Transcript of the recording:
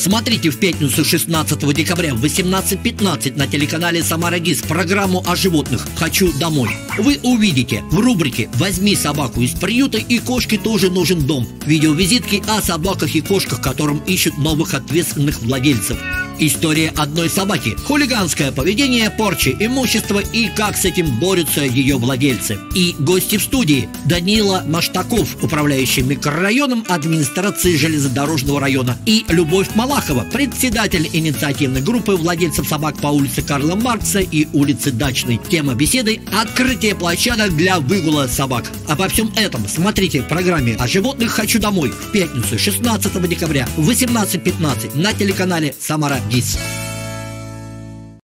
Смотрите в пятницу 16 декабря в 18.15 на телеканале «Самара ГИС» программу о животных «Хочу домой». Вы увидите в рубрике «Возьми собаку из приюта и кошке тоже нужен дом» видеовизитки о собаках и кошках, которым ищут новых ответственных владельцев. История одной собаки, хулиганское поведение, порчи имущества и как с этим борются ее владельцы. И гости в студии Данила Маштаков, управляющий микрорайоном администрации железнодорожного района, и Любовь Малахова, председатель инициативной группы владельцев собак по улице Карла Маркса и улице Дачной. Тема беседы – открытие площадок для выгула собак. Обо всем этом смотрите в программе «О животных хочу домой» в пятницу 16 декабря в 18.15 на телеканале «Самара ГИС».